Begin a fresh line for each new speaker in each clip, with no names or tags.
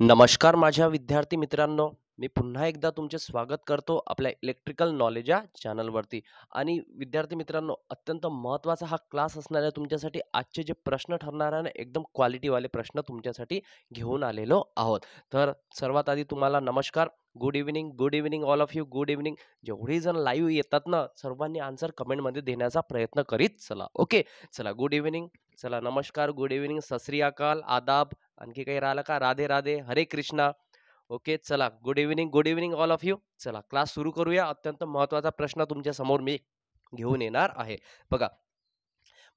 नमस्कार माझ्या विद्यार्थी मित्रांनो. मी पुन्हा एकदा तुमचे स्वागत करतो आपल्या इलेक्ट्रिकल नॉलेज या चॅनलवरती आणि विद्यार्थी मित्रांनो अत्यंत महत्त्वाचा हा क्लास असणाऱ्या तुमच्यासाठी आजचे जे प्रश्न ठरणार आहे ना एकदम क्वालिटीवाले प्रश्न तुमच्यासाठी घेऊन आलेलो आहोत. तर सर्वात आधी तुम्हाला नमस्कार. Good evening good evening all of you good evening जेवढे जण लाईव्ह येतात ना सर्वांनी आन्सर कमेंटमध्ये देण्याचा प्रयत्न करीत चला. ओके चला गुड इव्हिनिंग चला नमस्कार गुड इव्हिनिंग सत अकाल आदाब आणखी काही राहिलं का? राधे राधे हरे कृष्णा. ओके चला good evening good evening all of you चला क्लास सुरू करूया. अत्यंत महत्त्वाचा प्रश्न तुमच्यासमोर मी घेऊन येणार आहे. बघा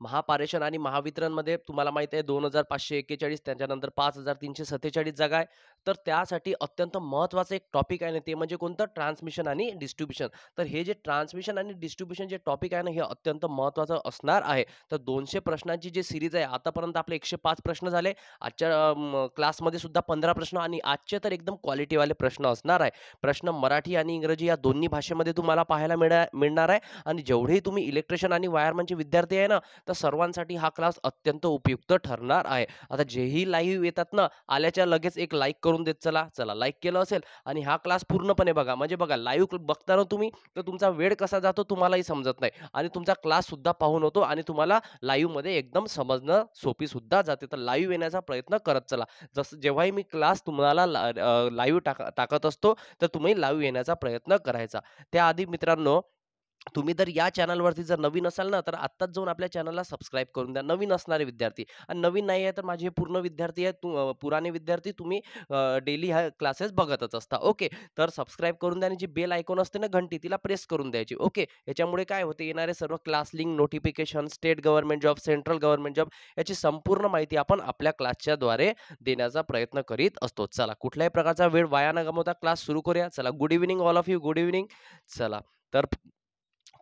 महापारेषण आणि महावितरणमध्ये तुम्हाला माहिती आहे दोन हजार पाचशे एक्केचाळीस त्याच्यानंतर पाच हजार तीनशे सत्तेचाळीस जागा आहे. तर त्यासाठी अत्यंत महत्त्वाचं एक टॉपिक आहे ना ते म्हणजे कोणतं? ट्रान्समिशन आणि डिस्ट्रीब्युशन तर हे जे ट्रान्समिशन आणि डिस्ट्रीब्युशन जे टॉपिक आहे ना हे अत्यंत महत्त्वाचं असणार आहे. तर दोनशे प्रश्नांची जी सिरीज आहे आतापर्यंत आपले एकशे पाच प्रश्न झाले. आजच्या क्लासमध्ये सुद्धा पंधरा प्रश्न आणि आजचे तर एकदम क्वालिटीवाले प्रश्न असणार आहे. प्रश्न मराठी आणि इंग्रजी या दोन्ही भाषेमध्ये तुम्हाला पाहायला मिळा मिळणार आहे. आणि जेवढेही तुम्ही इलेक्ट्रिशियन आणि वायरमनचे विद्यार्थी आहे ना तर सर्वांसाठी हा क्लास अत्यंत उपयुक्त ठरणार आहे. आता जेही लाईव्ह येतात ना आल्याच्या लगेच एक लाईक करून देत चला चला लाईक केलं असेल आणि हा क्लास पूर्णपणे बघा. म्हणजे बघा लाईव्ह बघताना तुम्ही तर तुमचा वेळ कसा जातो तुम्हालाही समजत नाही. आणि तुमचा क्लास सुद्धा पाहून होतो आणि तुम्हाला लाईव्हमध्ये एकदम समजणं सोपी सुद्धा जाते. तर लाईव्ह येण्याचा प्रयत्न करत चला. जसं जेव्हाही मी क्लास तुम्हाला लाईव्ह टाक टाकत असतो तर तुम्ही लाईव्ह येण्याचा प्रयत्न करायचा. त्याआधी मित्रांनो तुम्ही जर या चॅनलवरती जर नवीन असाल ना तर आत्ताच जाऊन आपल्या चॅनलला सबस्क्राईब करून द्या. नवीन असणारे विद्यार्थी. आणि नवीन नाही आहे तर माझे हे पूर्ण विद्यार्थी आहेत पुराणे विद्यार्थी तुम्ही डेली ह्या क्लासेस बघतच असता. ओके? तर सबस्क्राईब करून द्या आणि जी बेल आयकॉन असते ना घंटी तिला प्रेस करून द्यायची. ओके? याच्यामुळे काय होते येणारे सर्व class link notification state government job central government job याची संपूर्ण माहिती आपण आपल्या क्लासच्या द्वारे देण्याचा प्रयत्न करीत असतो. चला कुठल्याही प्रकारचा वेळ वाया न गमवता क्लास सुरू करूया. चला good evening all of you good evening. चला तर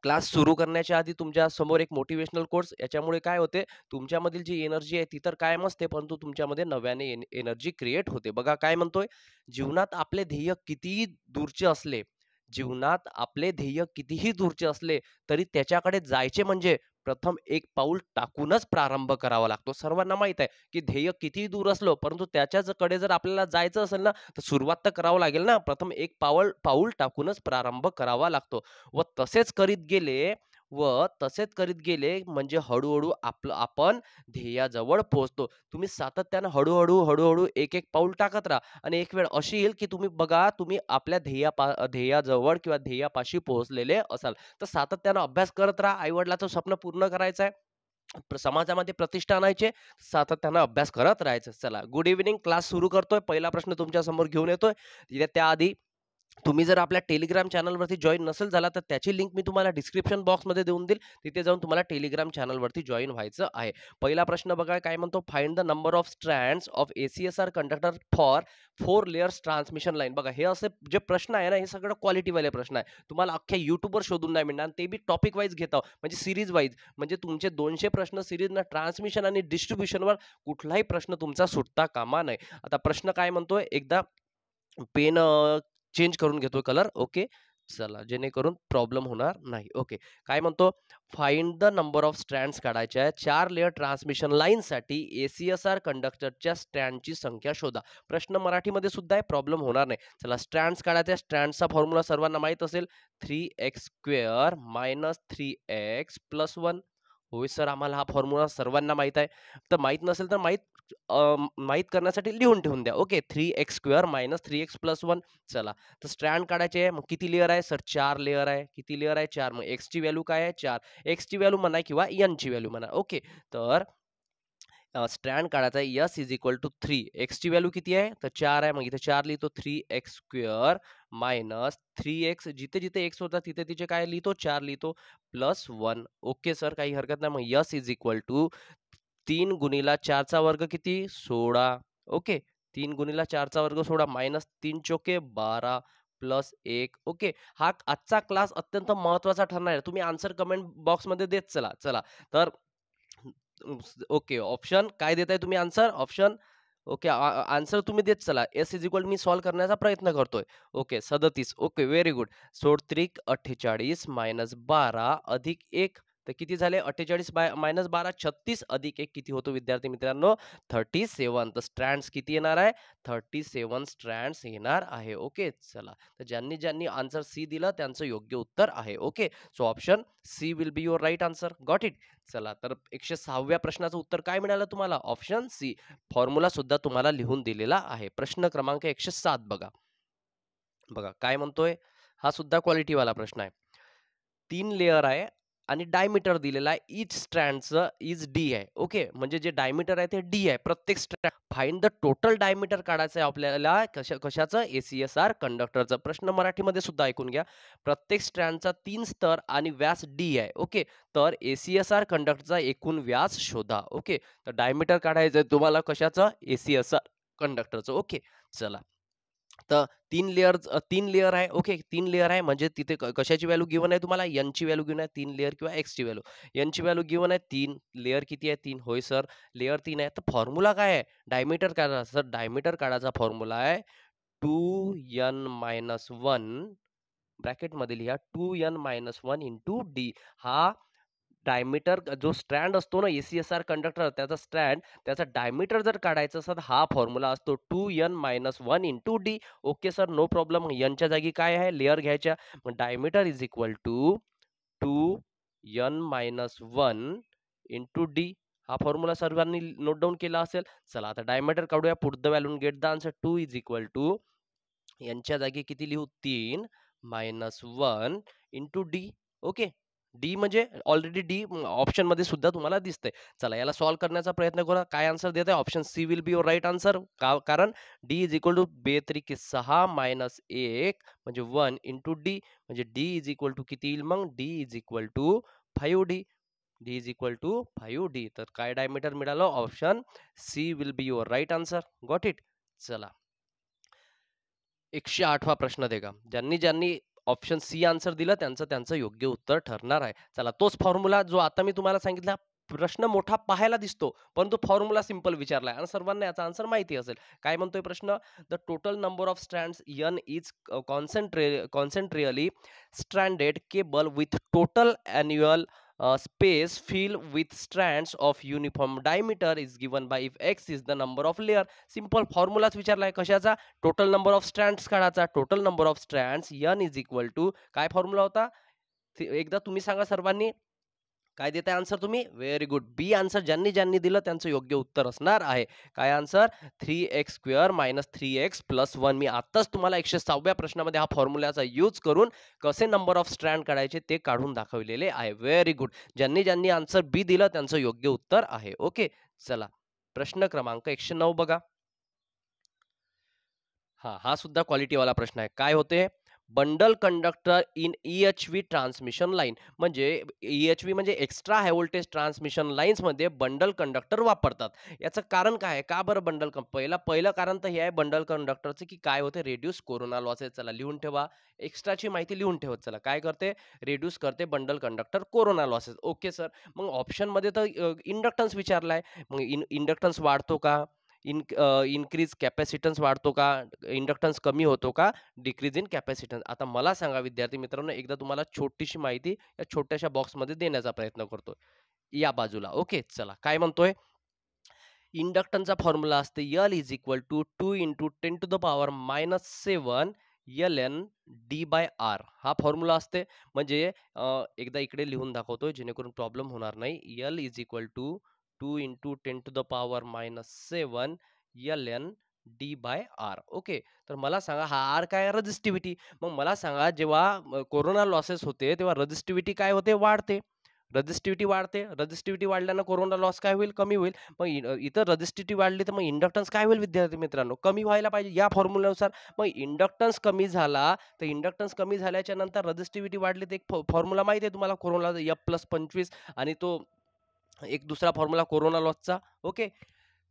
क्लास सुरू करण्याच्या आधी तुमच्यासमोर एक मोटिवेशनल कोर्स याच्यामुळे काय होते? तुमच्यामधील जी एनर्जी आहे ती तर कायम असते परंतु तुमच्यामध्ये नव्याने एनर्जी क्रिएट होते. बघा काय म्हणतोय? जीवनात आपले ध्येय कितीही दूरचे असले जीवनात आपले ध्येय कितीही दूरचे असले तरी त्याच्याकडे जायचे म्हणजे प्रथम एक पाऊल टाकूनच प्रारंभ करावा लागतो. सर्वांना माहीत आहे की ध्येय किती दूर असलो परंतु त्याच्याच कडे जर आपल्याला जायचं असेल ना तर सुरुवात तर करावं लागेल ना. प्रथम एक पाऊल पाऊल टाकूनच प्रारंभ करावा लागतो. व तसेच करीत गेले व तसेच करीत गेले म्हणजे हळूहळू आपलं आपण ध्येयाजवळ पोहोचतो. तुम्ही सातत्यानं हळूहळू हळूहळू एक एक पाऊल टाकत राहा आणि एक वेळ अशी येईल की तुम्ही बघा तुम्ही आपल्या ध्येया ध्येयाजवळ किंवा ध्येयापाशी पोहोचलेले असाल. तर सातत्यानं अभ्यास करत राहा. आईवडिलाचं स्वप्न पूर्ण करायचं आहे. समाजामध्ये प्रतिष्ठा आणायचे सातत्यानं अभ्यास करत राहायचं चला गुड इव्हिनिंग क्लास सुरू करतोय. पहिला प्रश्न तुमच्यासमोर घेऊन येतोय. त्याआधी तुम्ही जर आपल्या टेलिग्राम चॅनलवरती जॉईन नसेल झाला तर त्याची लिंक मी तुम्हाला डिस्क्रिप्शन बॉक्समध्ये देऊन देईल. तिथे जाऊन तुम्हाला टेलिग्राम चॅनलवरती जॉईन व्हायचं आहे. पहिला प्रश्न बघा काय म्हणतो? Find the number of strands of A C S R conductor for four layers transmission line बघा हे असे जे प्रश्न आहे ना हे सगळं क्वालिटीवाले प्रश्न आहे. तुम्हाला अख्ख्या युट्यूबवर शोधून नाही मिळणार. ते बी टॉपिक वाईज घेता म्हणजे सिरीज वाईज म्हणजे तुमचे दोनशे प्रश्न सिरीजना ट्रान्समिशन आणि डिस्ट्रीब्युशनवर कुठलाही प्रश्न तुमचा सुटता कामा नाही आता प्रश्न काय म्हणतोय? एकदा पेन चेंज करून घेतो कलर ओके. चला जेणेकरून प्रॉब्लेम होणार नाही ओके. काय म्हणतो? Find the number of strands काढायचे आहे चार लेअर ट्रान्समिशन लाईनसाठी ए सी एस आर कंडक्टरच्या स्ट्रँडची संख्या शोधा. प्रश्न मराठीमध्ये सुद्धा आहे प्रॉब्लेम होणार नाही. चला स्ट्रँड्स काढायचा स्ट्रँडचा फॉर्म्युला सर्वांना माहीत असेल. Three X square minus three X plus one होय सर आम्हाला हा फॉर्म्युला सर्वांना माहीत आहे. तर माहीत नसेल तर माहीत माहीत करण्यासाठी लिहून ठेवून द्या. Okay three X square minus three X plus one चला. तर स्ट्रँड काढायचे आहे मग किती लेअर आहे? सर चार लेअर आहे. किती लेअर आहे? चार. मग एक्सची व्हॅल्यू काय आहे? चार. एक्सची व्हॅल्यू म्हणा किंवा यनची व्हॅल्यू म्हणा. ओके तर स्ट्रँड काढायचा आहे. S is equal to three. एक्सची value किती आहे? तर चार आहे. मग इथे चार लिहितो. Three X square minus three X. जिथे जिथे एक्स होता तिथे तिथे काय लिहितो? चार लिहितो. Plus one. Okay sir. काही हरकत नाही. मग यस इज इक्वल टू तीन गुणीला चारचा वर्ग किती? सोळा. ओके. तीन गुणीला चारचा वर्ग सोळा. मायनस तीन चोके बारा प्लस एक. ओके. हा आजचा क्लास अत्यंत महत्त्वाचा ठरणार आहे. तुम्ही आन्सर कमेंट बॉक्समध्ये देत चला. चला. तर ओके ऑप्शन काय देताय तुम्ही आन्सर? ऑप्शन ओके आन्सर तुम्ही देत चला. एस इज इक्वल मी सॉल्व्ह करण्याचा प्रयत्न करतोय. ओके सदतीस ओके व्हेरी गुड सोड त्रिक अठ्ठेचाळीस मायनस बारा अधिक एक तर किती झाले? अठ्ठेचाळीस बाय मायनस बारा छत्तीस अधिक एक किती होतो विद्यार्थी मित्रांनो? Thirty seven. तर स्ट्रँड्स किती येणार आहे? थर्टी सेवन स्ट्रँड्स येणार आहे. ओके चला. तर ज्यांनी ज्यांनी आन्सर सी दिलं त्यांचं योग्य उत्तर आहे. Okay so option C will be your right answer. Got it? चला तर एकशे सहाव्या प्रश्नाचं उत्तर काय मिळालं तुम्हाला? Option C. फॉर्म्युला सुद्धा तुम्हाला लिहून दिलेला आहे. प्रश्न क्रमांक एकशे सात बघा. बघा काय म्हणतोय? हा सुद्धा क्वालिटीवाला प्रश्न आहे. तीन लेअर आहे. आणि डायमीटर दिलेला आहे इच स्ट्रँडचं इज डी आहे. ओके म्हणजे जे डायमीटर आहे ते डी आहे. प्रत्येक strand fine the total diameter काढायचं आहे आपल्याला कशा कशाचं? एस आर कंडक्टरचं प्रश्न मराठीमध्ये सुद्धा ऐकून घ्या. प्रत्येक स्ट्रँडचा तीन स्तर आणि व्यास डी आहे. ओके तर एस आर कंडक्टरचा एकूण व्यास शोधा. ओके तर डायमीटर काढायचं आहे तुम्हाला कशाचं? एस आर कंडक्टरचं ओके चला. तर तीन लेअर तीन लेअर आहे. ओके तीन लेअर आहे. म्हणजे तिथे कशाची व्हॅल्यू गिवन आहे तुम्हाला? यांची व्हॅल्यू गिवन आहे तीन लेअर किंवा एक्सची व्हॅल्यू. यांची व्हॅल्यू गिवन आहे तीन लेअर किती आहे? तीन. होय सर. लेअर तीन आहे. तर फॉर्म्युला काय आहे? डायमीटर काढा. सर डायमीटर काढायचा फॉर्म्युला आहे टू यन मायनस वन ब्रॅकेटमध्ये लिहा two N minus one into D. हा डायमीटर जो स्ट्रँड असतो ना एस आर कंडक्टर त्याचा स्ट्रँड त्याचा डायमीटर जर काढायचं असेल हा फॉर्म्युला असतो two N minus one in two D. Okay sir no problem. यांच्या जागी काय आहे? लेअर घ्यायच्या. मग diameter is equal to two two n minus one into. D formula सर्वांनी नोट डाऊन केला असेल. चला आता डायमीटर काढूया. Put the value get the answer. Two is equal to यांच्या जागी किती लिहू? तीन minus one into D. Okay? D म्हणजे ऑलरेडी डी ऑप्शनमध्ये सुद्धा तुम्हाला दिसतंय. चला याला सॉल्व्ह करण्याचा प्रयत्न करा काय आन्सर देत आहे option C will be your right answer कारण डी इज इक्वल टू बे त्रिकी सहा मायनस एक म्हणजे वन इंटू डी म्हणजे डी इज इक्वल टू किती येईल मग? D is equal to five D D is equal to five D तर काय डायमीटर मिळालं? Option C will be your right answer got it चला. एकशे आठवा प्रश्न देगा. ज्यांनी ज्यांनी ऑप्शन सी आन्सर दिलं त्यांचं त्यांचं योग्य उत्तर ठरणार आहे. चला तोच फॉर्म्युला जो आता मी तुम्हाला सांगितला प्रश्न मोठा पाहायला दिसतो परंतु फॉर्म्युला सिंपल विचारलाय आणि सर्वांना याचा आन्सर माहिती असेल. काय म्हणतोय प्रश्न? The total number of strands n is concentre concentrically stranded cable with total annual space filled with strands of uniform. Diameter is given by if x is the number of layer. Simple फॉर्म्युलाच विचारलाय कशाचा? Total number of strands काढायचा. Total number of strands n is equal to काय formula होता? एकदा तुम्ही सांगा सर्वांनी. काय देताय आन्सर तुम्ही? व्हेरी गुड बी आन्सर ज्यांनी ज्यांनी दिलं त्यांचं योग्य उत्तर असणार आहे. काय answer three X square minus three X plus one मी आत्ताच तुम्हाला एकशे सहाव्या प्रश्नामध्ये हा फॉर्म्युल्याचा यूज करून कसे नंबर ऑफ स्ट्रँड काढायचे ते काढून दाखवलेले आहे. व्हेरी गुड ज्यांनी ज्यांनी आन्सर बी दिलं त्यांचं योग्य उत्तर आहे. ओके चला. प्रश्न क्रमांक एकशे नऊ बघा. हा हा सुद्धा क्वालिटीवाला प्रश्न आहे. काय होते? Bundle conductor in E H V transmission line म्हणजे ई एच व्ही म्हणजे एक्स्ट्रा हाय व्होल्टेज ट्रान्समिशन लाईन्समध्ये बंडल कंडक्टर वापरतात. याचं कारण काय आहे? का बरं बंडल कं पहिला पहिलं कारण तर हे आहे बंडल कंडक्टरचं की काय होते? रेड्यूस कोरोना लॉसेस चला लिहून ठेवा. एक्स्ट्राची माहिती लिहून ठेवत चला. काय करते? रेड्यूस करते bundle conductor corona losses okay sir मग ऑप्शनमध्ये तर इंडक्टन्स विचारलाय. मग इन इंडक्टन्स वाढतो का? इन इन्क्रीज कॅपॅसिटन्स वाढतो का? इंडक्टन्स कमी होतो का? डिक्रीज इन कॅपॅसिटन्स आता मला सांगा विद्यार्थी मित्रांनो एकदा तुम्हाला छोटीशी माहिती या छोट्याशा बॉक्समध्ये देण्याचा प्रयत्न करतो या बाजूला. ओके चला. काय म्हणतोय? इंडक्टनचा फॉर्म्युला असते L is equal to two into ten to the power minus seven L N D by R हा फॉर्म्युला असते. म्हणजे एकदा इकडे लिहून दाखवतोय जेणेकरून प्रॉब्लेम होणार नाही. L is equal to two into ten to the power minus seven L N D by R. Okay तर मला सांगा हा आर काय रजिस्टिव्हिटी. मग मला सांगा जेव्हा कोरोना लॉसेस होते तेव्हा रजिस्टिव्हिटी काय होते? वाढते. रजिस्टिव्हिटी वाढते. रजिस्टिव्हिटी वाढल्यानं कोरोना लॉस काय होईल? कमी होईल. मग इतर रजिस्टिव्हिटी वाढली तर मग इंडक्टन्स काय होईल विद्यार्थी मित्रांनो? कमी व्हायला पाहिजे. या फॉर्म्युल्यानुसार मग इंडक्टन्स कमी झाला तर इंडक्टन्स कमी झाल्याच्यानंतर रजिस्टिव्हिटी वाढली तर एक फॉर्म्युला माहिती आहे तुम्हाला? कोरोना एफ प्लस पंचवीस आणि तो एक दुसरा फॉर्म्युला कोरोना लॉसचा ओके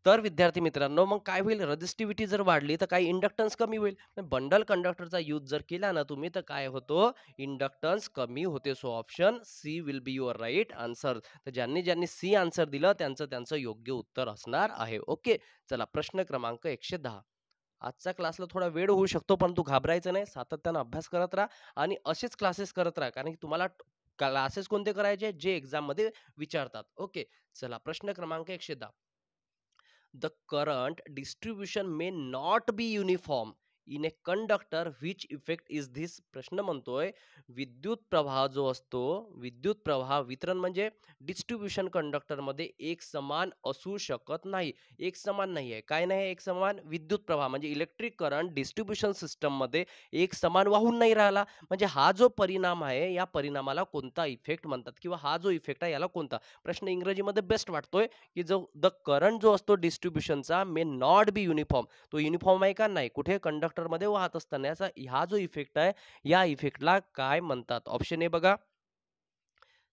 तर विद्यार्थी मित्रांनो मग काय होईल? रजिस्टिव्हिटी जर वाढली तर काही इंडक्टन्स कमी होईल. बंडल कंडक्टरचा यूज जर केला ना तुम्ही तर काय होतो? इंडक्टन्स कमी होते. So option C will be your right answer तर ज्यांनी ज्यांनी सी आन्सर दिलं त्यांचं त्यांचं योग्य उत्तर असणार आहे. ओके चला प्रश्न क्रमांक एकशे दहा. आजच्या क्लासला थोडा वेळ होऊ शकतो पण तू घाबरायचं नाही. सातत्यानं अभ्यास करत राहा आणि असेच क्लासेस करत राहा. कारण की तुम्हाला क्लासेस कोणते करायचे जे एक्झाममध्ये विचारतात. ओके. चला प्रश्न क्रमांक एकशे दहा. The current distribution may not be uniform. In a conductor which effect is this प्रश्न म्हणतोय. विद्युत प्रवाह जो असतो विद्युत प्रवाह वितरण म्हणजे डिस्ट्रीब्युशन कंडक्टरमध्ये एक समान असू शकत नाही. एक समान नाही आहे. काय नाही एक समान विद्युत प्रवाह म्हणजे इलेक्ट्रिक करंट डिस्ट्रीब्युशन सिस्टममध्ये एक समान वाहून नाही राहिला. म्हणजे हा जो परिणाम आहे या परिणामाला कोणता इफेक्ट म्हणतात किंवा हा जो इफेक्ट आहे याला कोणता? प्रश्न इंग्रजीमध्ये बेस्ट वाटतोय की जो द करंट जो असतो डिस्ट्रीब्युशनचा मे नॉट बी युनिफॉर्म तो युनिफॉर्म आहे का? नाही. कुठे? कंडक्टर मध्ये वाहत असताना याचा हा जो इफेक्ट आहे या इफेक्टला काय म्हणतात? ऑप्शन ए बघा.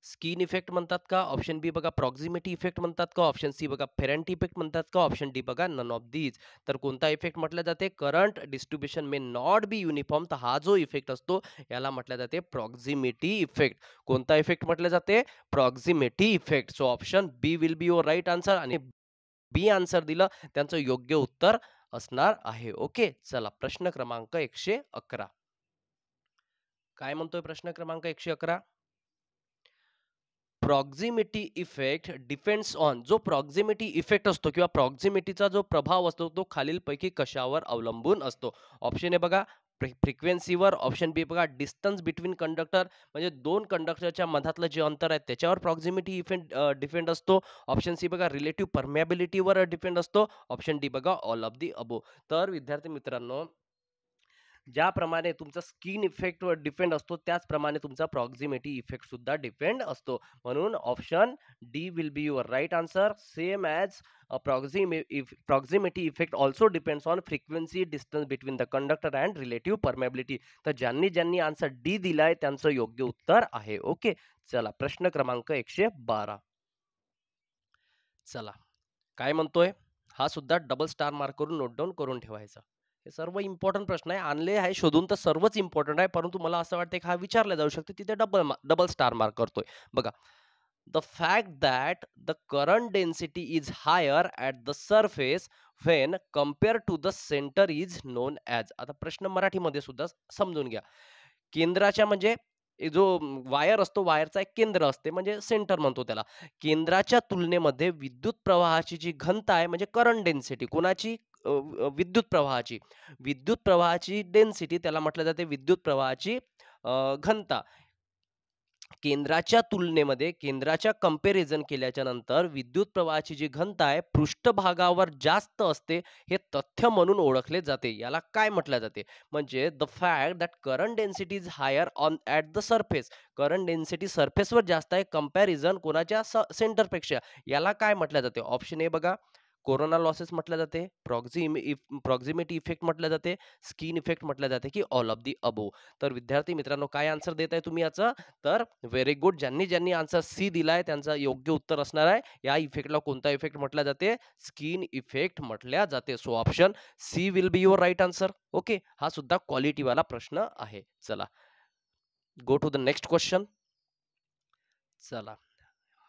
स्किन इफेक्ट म्हणतात का? ऑप्शन बी बघा. प्रॉक्झिमिटी इफेक्ट म्हणतात का? ऑप्शन सी बघा. फेरंट इफेक्ट म्हणतात का? ऑप्शन डी बघा. None of these. तर कोणता इफेक्ट म्हटलं जाते? Current distribution may not be uniform. तर हा जो इफेक्ट असतो याला म्हटलं जाते प्रॉक्झिमिटी इफेक्ट. कोणता इफेक्ट म्हटलं जाते? Proximity effect. So option B will be your right answer आणि बी आन्सर दिलं. त्यांचं योग्य उत्तर असणार आहे. ओके चला प्रश्न क्रमांक एकशे अकरा. काय म्हणतोय प्रश्न क्रमांक एकशे अकरा? प्रॉक्झिमिटी इफेक्ट डिपेंड्स ऑन जो प्रॉक्झिमिटी इफेक्ट असतो किंवा प्रॉक्झिमिटीचा जो प्रभाव असतो तो खालीलपैकी कशावर अवलंबून असतो? ऑप्शन आहे बघा फ्रिक्वेन्सीवर ऑप्शन बी बघा डिस्टन्स बिटवीन कंडक्टर म्हणजे दोन कंडक्टरच्या मधातलं जे अंतर आहे त्याच्यावर प्रॉक्झिमिटी इफेंट डिपेंड असतो. ऑप्शन सी बघा रिलेटिव्ह परमेबिलिटीवर डिपेंड असतो. ऑप्शन डी बघा ऑल ऑफ दी अबो तर विद्यार्थी मित्रांनो ज्याप्रमाणे तुमचा स्किन इफेक्टवर डिपेंड असतो त्याचप्रमाणे तुमचा प्रॉक्झिमेटी इफेक्ट सुद्धा डिपेंड असतो. म्हणून option D will be your right answer. Same as proximity effect also depends on frequency distance between the conductor and relative permeability तर ज्यांनी ज्यांनी आन्सर डी दिलाय त्यांचं योग्य उत्तर आहे. ओके? चला प्रश्न क्रमांक एकशे बारा. चला काय म्हणतोय? हा सुद्धा डबल स्टार मार्क करून नोट डाऊन करून ठेवायचा. हे सर्व इम्पॉर्टंट प्रश्न आहे. आणले आहे शोधून तर सर्वच इम्पॉर्टंट आहे. परंतु मला असं वाटतं की हा विचारला जाऊ शकतो. तिथे डबल डबल स्टार मार्क करतोय. बघा the fact that the current density is higher at the surface when compare to the centre is known as आता प्रश्न मराठीमध्ये सुद्धा समजून घ्या. केंद्राच्या म्हणजे जो वायर असतो वायरचा एक केंद्र असते म्हणजे सेंटर म्हणतो त्याला. केंद्राच्या तुलनेमध्ये विद्युत प्रवाहाची जी घनता आहे म्हणजे करंट डेन्सिटी कोणाची? विद्युत प्रवाहाची. विद्युत प्रवाहाची डेन्सिटी त्याला म्हटलं जाते विद्युत प्रवाहाची घनता. केंद्राच्या तुलनेमध्ये केंद्राच्या कंपेरिझन केल्याच्यानंतर विद्युत प्रवाहाची जी घनता आहे पृष्ठभागावर जास्त असते हे तथ्य म्हणून ओळखले जाते. याला काय म्हटलं जाते? म्हणजे the fact that current density is higher on at the surface current density सरफेसवर जास्त आहे कंपॅरिझन कोणाच्या सेंटरपेक्षा याला काय म्हटलं जाते? ऑप्शन ए बघा. कोरोना लॉसेस म्हटलं जाते प्रॉक्झिम प्रॉक्झिमिटी इफेक्ट म्हटलं जाते स्किन इफेक्ट म्हटलं जाते की ऑल ऑफ दी अबो तर विद्यार्थी मित्रांनो काय आन्सर देत आहे तुम्ही याचं? तर व्हेरी गुड ज्यांनी ज्यांनी आन्सर सी दिलाय त्यांचं योग्य उत्तर असणार आहे. या इफेक्टला कोणता इफेक्ट म्हटला जाते? स्किन इफेक्ट म्हटल्या जाते. So option C will be your right answer. Okay हा सुद्धा क्वालिटीवाला प्रश्न आहे. चला go to the next question. चला.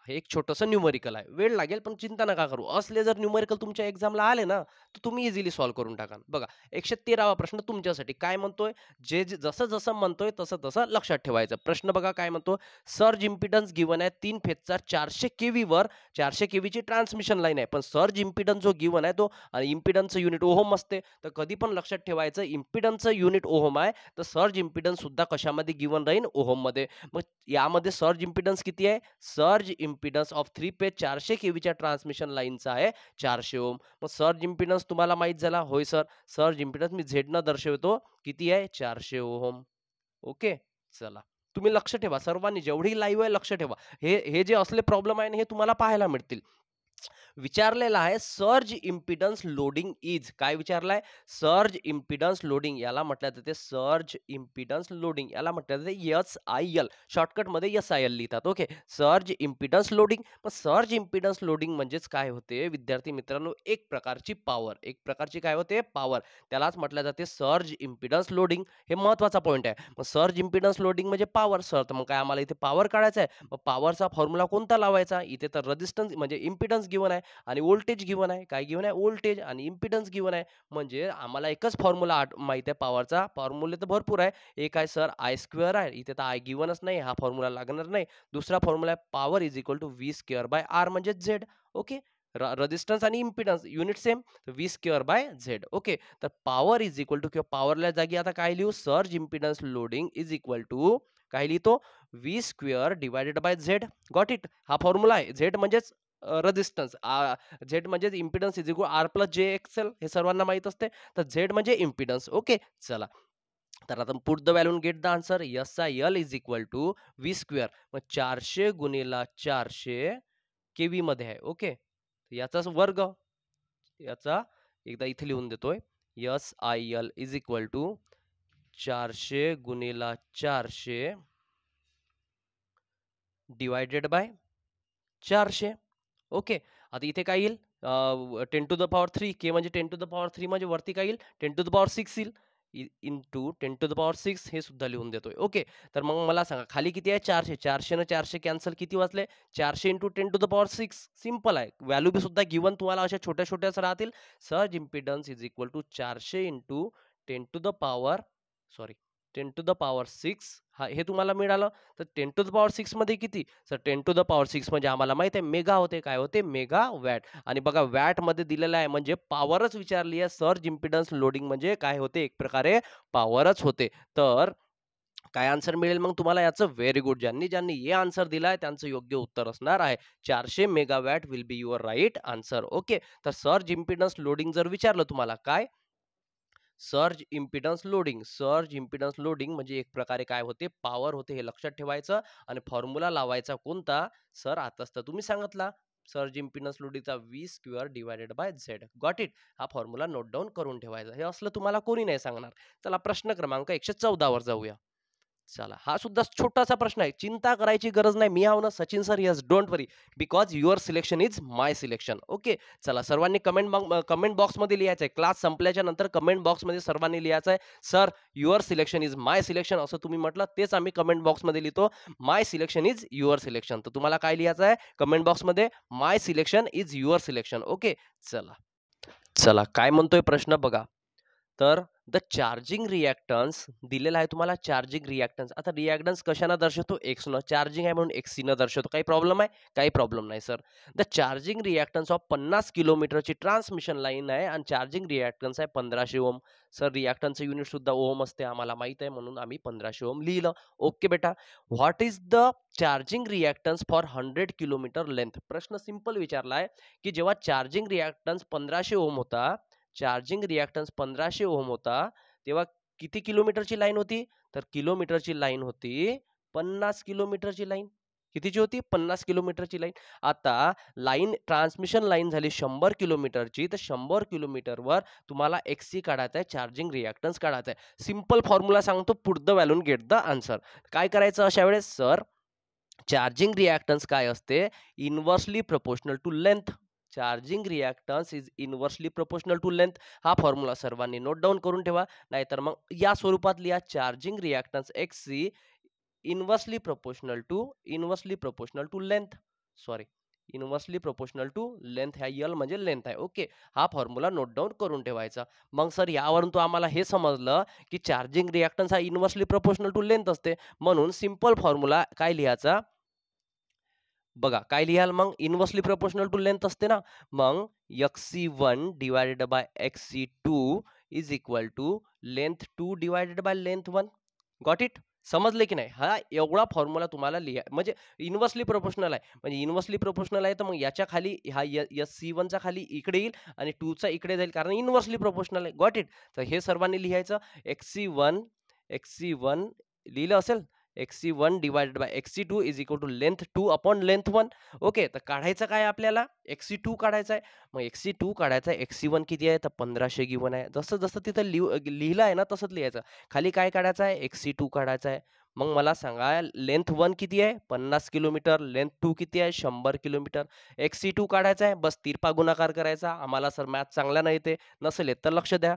हे एक छोटंसं न्यूमरिकल आहे. वेळ लागेल पण चिंता नका करू. असले जर न्यूमरिकल तुमच्या एक्झामला आले ना तर तुम्ही इझिली सॉल्व्ह करून टाका. बघा एकशे तेरावा प्रश्न तुमच्यासाठी. काय म्हणतोय? जे जसं जसं म्हणतोय तसं तसं लक्षात ठेवायचं. प्रश्न बघा काय म्हणतो सर्ज इम्पिडन्स गिवन आहे तीन फेजचा चारशे केवीवर वर. चारशे केवीची ट्रान्समिशन लाईन आहे. पण सर्ज इम्पिडन्स जो गिवन आहे तो इम्पिडन्सचं युनिट ओहोम असते. तर कधी पण लक्षात ठेवायचं इम्पिडन्सचं युनिट ओहोम आहे. तर सर्ज इम्पिडन्स सुद्धा कशामध्ये गिवन राहील ओहोममध्ये. मग यामध्ये सर्ज इम्पिडन्स किती आहे? Surge impedance of three phase चारशे केवीच्या ट्रान्समिशन लाईनचा आहे. चारशे ओम. मग सर्ज इम्पिडन्स तुम्हाला माहीत झाला? होय सर सर्ज इम्पिडन्स मी झेडनं दर्शवतो. किती आहे? चारशे ओम. ओके चला. तुम्ही लक्ष ठेवा. सर्वांनी जेवढी लाईव्ह आहे लक्ष ठेवा. हे हे जे असले प्रॉब्लेम आहे हे तुम्हाला पाहायला मिळतील. विचारलेला आहे सर्ज इम्पिडन्स लोडिंग इज. काय विचारलाय? सर्ज इम्पिडन्स लोडिंग याला म्हटलं जाते सर्ज इम्पिडन्स लोडिंग याला म्हटलं जाते एस आय एल. शॉर्टकटमध्ये यस एस आय एल लिहितात ओके. सर्ज इम्पिडन्स लोडिंग मग सर्ज इम्पिडन्स लोडिंग म्हणजेच काय होते? विद्यार्थी मित्रांनो एक प्रकारची पॉवर. एक प्रकारची काय होते? पॉवर. त्यालाच म्हटलं जाते सर्ज इम्पिडन्स लोडिंग. हे महत्त्वाचा पॉईंट आहे. मग सर्ज इम्पिडन्स लोडिंग म्हणजे पॉवर सर. तर मग काय आम्हाला इथे पॉवर काढायचा आहे? मग पॉवरचा फॉर्म्युला कोणता लावायचा? इथे तर रेजिस्टन्स म्हणजे इम्पिडन्स गिवन आहे आणि व्होल्टेज गिवन आहे. काय गिवन आहे? व्होल्टेज आणि इम्पिडन्स गिवन आहे. म्हणजे आम्हाला एकच फॉर्म्युला माहिती आहे पॉवरचा फॉर्म्युले तर भरपूर आहे. एक आहे सर आय स्क्वेअर आहे. इथे तर आय गिवनच नाही. हा फॉर्म्युला लागणार नाही. दुसरा फॉर्म्युला आहे power is equal to V square by R म्हणजे झेड ओके रेजिस्टन्स आणि impedance unit same V square by Z okay तर पॉवर इज इक्वल टू किंवा पॉवरला जागी आता काय लिहू? Surge impedance loading is equal to काय लिहितो? V square divided by Z got it हा फॉर्म्युला आहे. झेड म्हणजेच रेजिस्टन्स झेड म्हणजे impedance is equal R plus J X L हे सर्वांना माहीत असते. तर झेड म्हणजे इम्पिडन्स ओके चला. तर आता put the value get the answer S I L is equal to V square मग चारशे गुणेला चारशे केवी मध्ये आहे. ओके याचाच वर्ग. याचा एकदा इथे लिहून देतोय. S I L is equal to चारशे गुणेला चारशे डिवायडेड बाय चारशे. ओके. आता इथे काय येईल? Ten to the power three K म्हणजे ten to the power three म्हणजे वरती काय येईल? Ten to the power six येईल. Into ten to the power six हे सुद्धा लिहून देतोय. ओके. तर मग मला सांगा खाली किती आहे? चारशे. चारशे न चारशे कॅन्सल किती वाचले? चारशे into ten to the power six. Simple आहे. व्हॅल्यू बी सुद्धा गिवन तुम्हाला अशा छोट्या छोट्याच राहतील. Surge impedance is equal to चारशे into ten to the power sorry ten to the power six हा हे तुम्हाला मिळालं. तर टेन टू द पॉवर सिक्समध्ये किती? Sir ten to the power six म्हणजे आम्हाला माहिती आहे मेगा होते. काय होते? Megawatt. आणि बघा वॅटमध्ये दिलेलं आहे म्हणजे पॉवरच विचारली आहे सर्ज इम्पिडन्स लोडिंग म्हणजे काय होते? एक प्रकारे पॉवरच होते. तर काय आन्सर मिळेल मग तुम्हाला याचं? व्हेरी गुड ज्यांनी ज्यांनी हे आन्सर दिलाय त्यांचं योग्य उत्तर असणार आहे. चारशे megawatt will be your right answer okay तर सर्ज इम्पिडन्स लोडिंग जर विचारलं तुम्हाला काय? Surge impedance loading surge impedance loading म्हणजे एक प्रकारे काय होते? पॉवर होते हे लक्षात ठेवायचं आणि फॉर्म्युला लावायचा कोणता? सर आताच तर तुम्ही सांगितला. Surge impedance लोडिंगचा V square divided by Z got it हा फॉर्म्युला नोट डाऊन करून ठेवायचा. हे असलं तुम्हाला कोणी नाही सांगणार. चला प्रश्न क्रमांक एकशे चौदावर जाऊया. चला हा सुद्धा छोटासा प्रश्न आहे. चिंता करायची गरज नाही. मी आहो ना Sachin sir yes don't worry because your selection is my selection okay चला सर्वांनी कमेंट कमेंट बॉक्समध्ये लिहायचं आहे क्लास संपल्याच्या नंतर कमेंट बॉक्समध्ये सर्वांनी लिहायचं आहे sir your selection is my selection असं तुम्ही म्हटलं तेच आम्ही कमेंट बॉक्समध्ये लिहितो. My selection is your selection तर तुम्हाला काय लिहायचं आहे कमेंट बॉक्समध्ये my selection is your selection okay चला. चला काय म्हणतोय प्रश्न बघा. तर द चार्जिंग रिॲक्टन्स दिलेला आहे तुम्हाला चार्जिंग रिॲक्टन्स आता रिॲक्टन्स कशानं दर्शवतो? एक्स न. चार्जिंग आहे म्हणून एक्सीनं न दर्शवतो. काही प्रॉब्लेम आहे? काही प्रॉब्लेम नाही sir the charging reactance of पन्नास किलोमीटरची ट्रान्समिशन लाईन आहे आणि चार्जिंग रिॲक्टन्स आहे पंधराशे ओम. सर रिॲक्टन्सचं युनिटसुद्धा ओम असते आम्हाला माहीत आहे म्हणून आम्ही पंधराशे ओम लिहिलं. ओके बेटा. What is the charging reactance for hundred kilometer length प्रश्न सिंपल विचारला आहे की जेव्हा चार्जिंग रिॲक्टन्स पंधराशे ओम होता चार्जिंग रिॲक्टन्स पंधराशे ओम होता तेव्हा किती किलोमीटरची लाईन होती? तर किलोमीटरची लाईन होती पन्नास किलोमीटरची लाईन. कितीची होती? पन्नास किलोमीटरची लाईन. आता लाईन ट्रान्समिशन लाईन झाली शंभर किलोमीटरची तर शंभर किलोमीटरवर तुम्हाला एक्सी काढायचं आहे चार्जिंग रिॲक्टन्स काढायचं आहे सिंपल फॉर्म्युला सांगतो put the व्हॅल्यून get the answer काय करायचं अशा वेळेस? सर चार्जिंग रिॲक्टन्स काय असते? Inversely proportional to length charging reactance is inversely proportional to length हा फॉर्म्युला सर्वांनी नोट डाऊन करून ठेवा. नाहीतर मग या स्वरूपात लिहा charging reactance X C inversely proportional to inversely proportional to length. Sorry inversely proportional to length ह्या यल म्हणजे लेंथ आहे. ओके हा फॉर्म्युला नोट डाऊन करून ठेवायचा. मग सर यावरून तो आम्हाला हे समजलं की चार्जिंग रिॲक्टन्स हा इनव्हर्सली प्रपोर्शनल टू लेंथ असते. म्हणून सिंपल फॉर्म्युला काय लिहायचा? बघा काय लिहाल मग? इनव्हर्सली प्रपोर्शनल टू लेंथ असते ना? मग X C one divided by X C two is equal to length two divided by length one got it समजले की नाही? हा एवढा फॉर्म्युला तुम्हाला लिहा म्हणजे इन्व्हर्सली प्रोपोर्शनल आहे. म्हणजे इन्व्हर्सली प्रोपोर्शनल आहे तर मग याच्या खाली हा यस सी वनचा खाली इकडे येईल आणि टूचा इकडे जाईल कारण इन्व्हर्सली प्रोपोर्शनल आहे. गॉट इट तर हे सर्वांनी लिहायचं. X C one X C one लिहिलं असेल? X C one divided by X C two is equal to length two upon length one okay तर काढायचं काय आपल्याला? एक्स सी टू काढायचं आहे. मग एक्स सी टू काढायचं आहे. एक्स सी वन किती आहे? तर पंधराशे गिवन आहे. जसं जसं तिथं लिव लिहिलं आहे ना तसंच लिहायचं. खाली काय काढायचं आहे? एक्स सी टू काढायचं आहे. मग मला सांगा लेंथ वन किती आहे? पन्नास किलोमीटर. लेंथ टू किती आहे? शंभर किलोमीटर. एक्स सी टू काढायचा आहे. बस तिरपा गुणाकार करायचा. आम्हाला सर मॅथ चांगला नाही येते नसेल येत तर लक्ष द्या.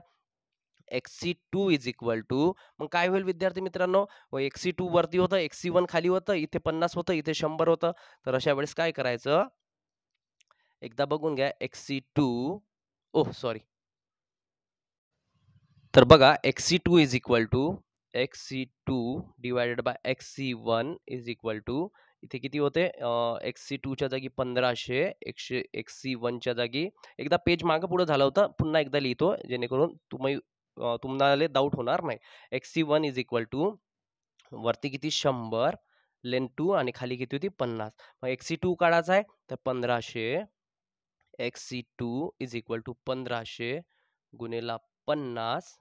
X C two is equal to मग काय होईल विद्यार्थी मित्रांनो? एक्स सी टू वरती होतं एक्सी वन खाली होतं इथे पन्नास होतं इथे शंभर होतं. तर अशा वेळेस काय करायचं? एकदा बघून घ्या एक्सी टू ओह सॉरी तर बघा X C two is equal to X C two divided by X C one is equal to इथे किती होते? एक्सी टूच्या जागी पंधराशे एकशे एक्सी वनच्या जागी. एकदा पेज मागं पुढं झालं होतं पुन्हा एकदा लिहितो जेणेकरून तुम्ही तुम्हाला डाऊट होणार नाही. X C one is equal to वरती किती? शंभर. लेन टू आणि खाली किती होती? पन्नास. मग एक्स सी टू काढायचा आहे तर पंधराशे. X C two is equal to पंधराशे गुणेला पन्नास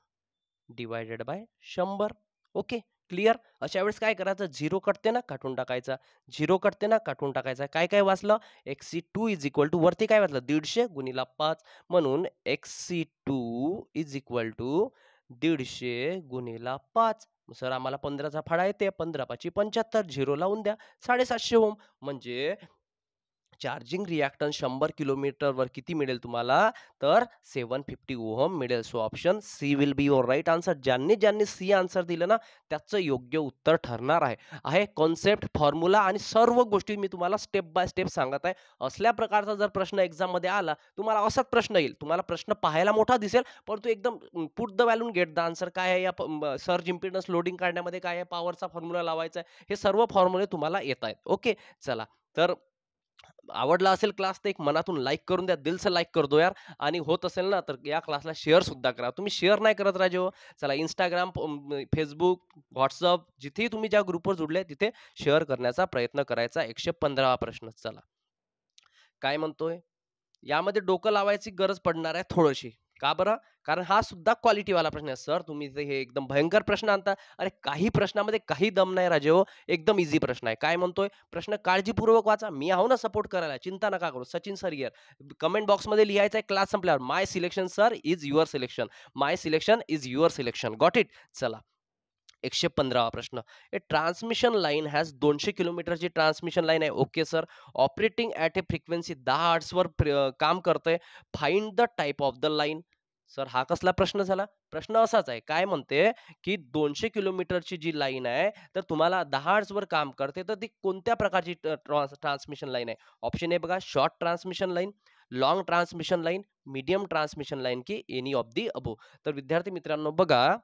डिवायडेड बाय शंभर. ओके क्लिअर अशा वेळेस काय करायचं? झिरो कटते ना काटून टाकायचा. झिरो कटते ना काटून टाकायचा. काय काय वाचलं? X C two is equal to वरती काय वाचलं? दीडशे गुणिला पाच. म्हणून X C two is equal to दीडशे गुणिला पाच. सर आम्हाला पंधराचा फाडा येते. पंधरा पाची पंच्याहत्तर. झिरो लावून द्या. साडेसातशे ओम. म्हणजे चार्जिंग रिॲक्टन शंभर किलोमीटरवर किती मिळेल तुम्हाला? तर सेवन फिफ्टी ओहम मिळेल. So option C will be your right answer. ज्यांनी ज्यांनी सी आन्सर दिलं ना त्याचं योग्य उत्तर ठरणार आहे. आहे कॉन्सेप्ट फॉर्म्युला आणि सर्व गोष्टी मी तुम्हाला स्टेप बाय स्टेप सांगत आहे. असल्या प्रकारचा जर प्रश्न एक्झाममध्ये आला तुम्हाला असाच प्रश्न येईल. तुम्हाला प्रश्न पाहायला मोठा दिसेल परंतु एकदम put the value and get the answer. काय आहे या सर्ज इम्पिडन्स लोडिंग काढण्यामध्ये? काय आहे? पॉवरचा फॉर्म्युला लावायचा आहे? हे सर्व फॉर्म्युले तुम्हाला येत आहेत. ओके? चला. तर आवडला असेल क्लास तर एक मनातून लाईक करून द्या दिलचं लाईक करतो यार. आणि होत असेल ना तर या क्लासला शेअर सुद्धा करा. तुम्ही शेअर नाही करत राजे हो. चला इंस्टाग्राम फेसबुक व्हॉट्सअप जिथेही तुम्ही ज्या ग्रुपवर जुडले तिथे शेअर करण्याचा प्रयत्न करायचा. एकशे पंधरावा प्रश्न चला. काय म्हणतोय? यामध्ये डोकं लावायची गरज पडणार आहे थोडीशी. का बरं? कारण हा सुद्धा क्वालिटीवाला प्रश्न आहे. सर तुम्ही हे एकदम भयंकर प्रश्न आणता. अरे काही प्रश्नामध्ये काही दम नाही राजे हो. एकदम इझी प्रश्न आहे. काय म्हणतोय? प्रश्न काळजीपूर्वक वाचा. मी आहो ना सपोर्ट करायला. चिंता नका करू. सचिन सर इयर कमेंट बॉक्समध्ये लिहायचा आहे क्लास संपल्यावर. My selection sir is your selection my selection is your selection got it चला. एकशे पंधरावा प्रश्न. ए ट्रान्समिशन लाईन हॅज दोनशे किलोमीटरची ट्रान्समिशन लाईन आहे. Okay sir operating at a frequency दहा आर्ट्सवर काम करतंय. Find the type of the line sir हा कसला प्रश्न झाला? प्रश्न असाच आहे. काय म्हणते? की दोनशे किलोमीटरची जी लाईन आहे तर तुम्हाला दहा आर्ट्सवर काम करते तर ती कोणत्या प्रकारची ट्रान्समिशन लाईन आहे? ऑप्शन आहे बघा. Short transmission line long transmission line medium transmission line की एनी ऑफ दी अबो तर विद्यार्थी मित्रांनो बघा.